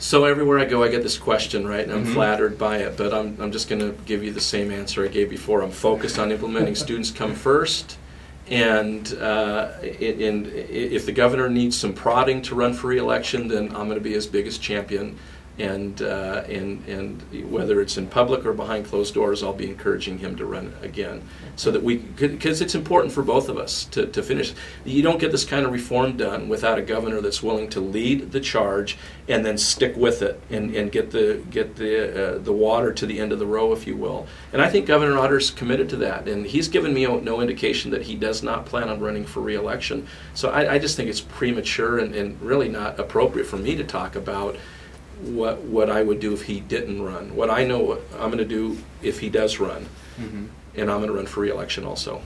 So everywhere I go, I get this question, right? And I'm Mhm. flattered by it, but I'm, I'm just going to give you the same answer I gave before. I'm focused on implementing students come first, and uh, it, and if the governor needs some prodding to run for reelection, then I'm going to be his biggest champion. And, uh, and, and whether it's in public or behind closed doors, I'll be encouraging him to run again. So that we, because it's important for both of us to, to finish. You don't get this kind of reform done without a governor that's willing to lead the charge and then stick with it and, and get the, get the, uh, the water to the end of the row, if you will. And I think Governor Otter's committed to that. And he's given me no indication that he does not plan on running for reelection. So I, I just think it's premature and, and really not appropriate for me to talk about what what I would do if he didn't run. What I know what I'm going to do if he does run, Mhm. and I'm going to run for reelection also.